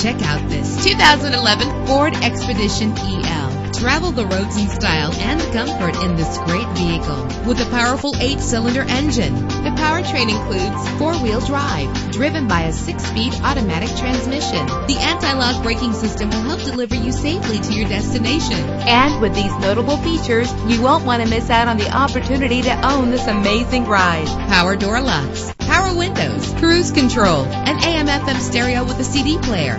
2011 Ford Expedition EL. Travel the roads in style and comfort in this great vehicle with a powerful eight-cylinder engine. The powertrain includes four-wheel drive, driven by a six-speed automatic transmission. The anti-lock braking system will help deliver you safely to your destination. And with these notable features, you won't want to miss out on the opportunity to own this amazing ride. Power door locks, power windows, cruise control, an AM FM stereo with a CD player,